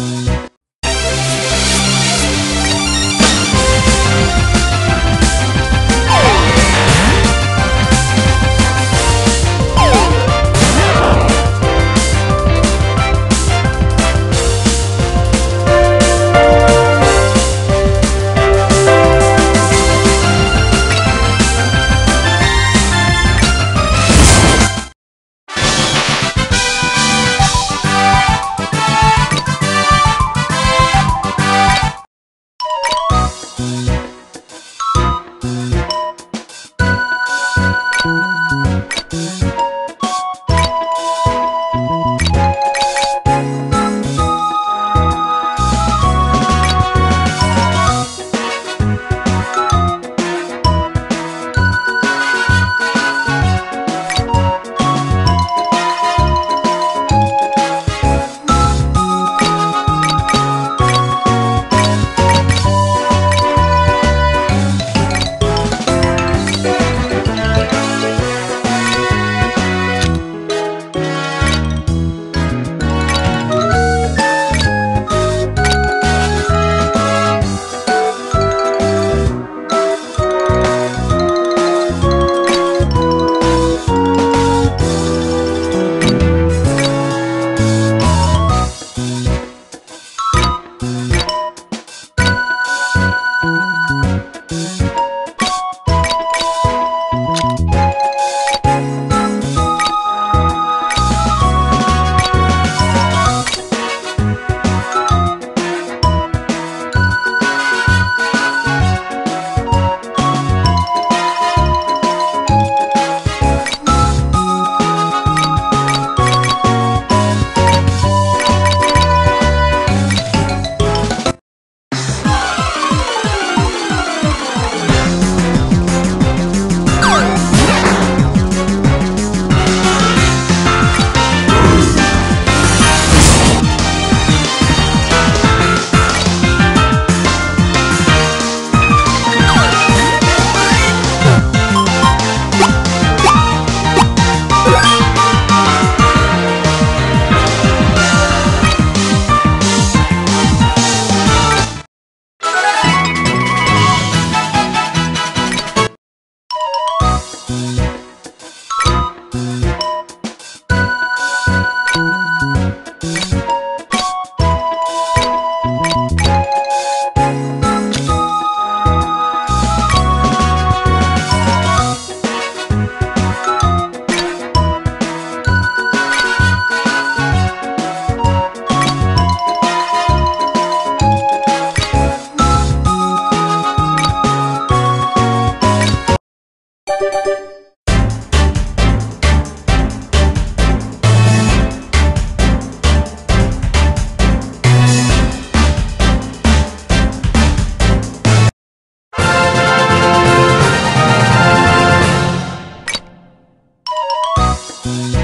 you Bye.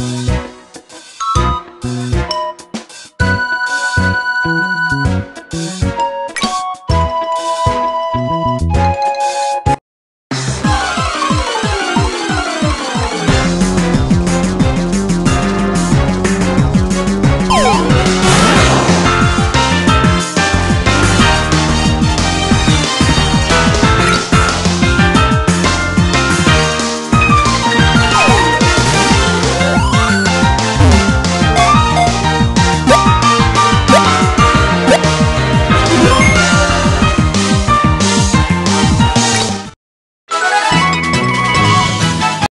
you